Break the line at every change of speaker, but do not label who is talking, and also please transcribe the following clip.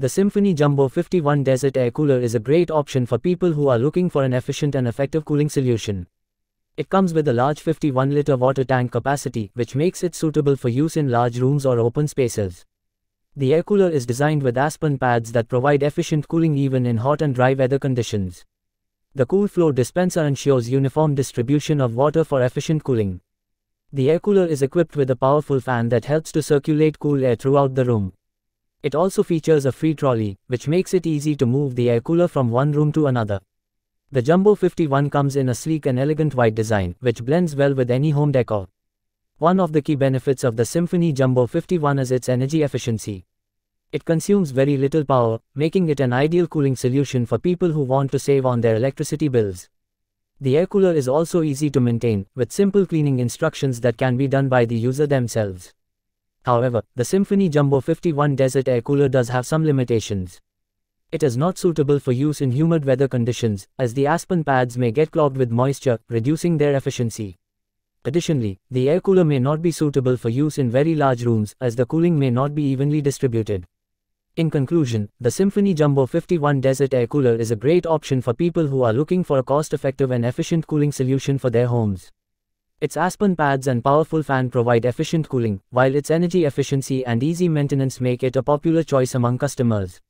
The Symphony Jumbo 51 Desert Air Cooler is a great option for people who are looking for an efficient and effective cooling solution. It comes with a large 51 liter water tank capacity, which makes it suitable for use in large rooms or open spaces. The air cooler is designed with aspen pads that provide efficient cooling even in hot and dry weather conditions. The cool flow dispenser ensures uniform distribution of water for efficient cooling. The air cooler is equipped with a powerful fan that helps to circulate cool air throughout the room. It also features a free trolley, which makes it easy to move the air cooler from one room to another. The Jumbo 51 comes in a sleek and elegant white design, which blends well with any home decor. One of the key benefits of the Symphony Jumbo 51 is its energy efficiency. It consumes very little power, making it an ideal cooling solution for people who want to save on their electricity bills. The air cooler is also easy to maintain, with simple cleaning instructions that can be done by the user themselves. However, the Symphony Jumbo 51 Desert Air Cooler does have some limitations. It is not suitable for use in humid weather conditions, as the aspen pads may get clogged with moisture, reducing their efficiency. Additionally, the air cooler may not be suitable for use in very large rooms, as the cooling may not be evenly distributed. In conclusion, the Symphony Jumbo 51 Desert Air Cooler is a great option for people who are looking for a cost-effective and efficient cooling solution for their homes. Its aspen pads and powerful fan provide efficient cooling, while its energy efficiency and easy maintenance make it a popular choice among customers.